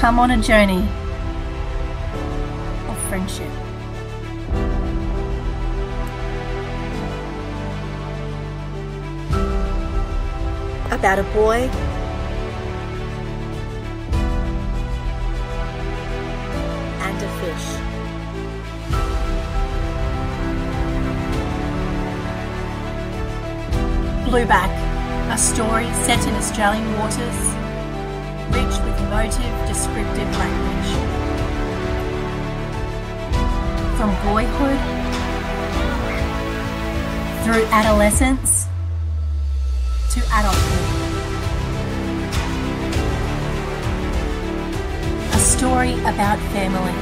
come on a journey of friendship. About a boy and a fish. Blueback, a story set in Australian waters, rich with emotive, descriptive language. From boyhood through adolescence to adulthood. A story about family,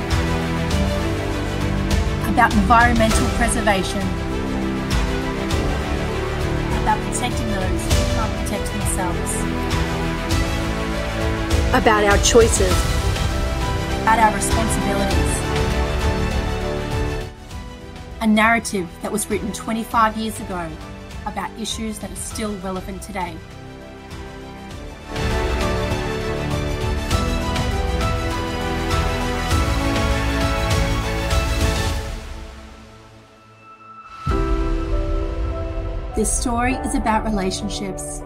about environmental preservation about protecting those who can't protect themselves. About our choices. About our responsibilities. A narrative that was written 25 years ago about issues that are still relevant today. This story is about relationships.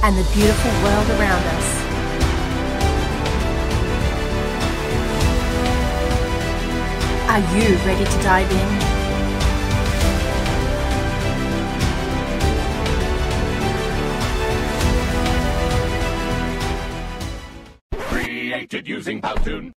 And the beautiful world around us. Are you ready to dive in? Created using Powtoon.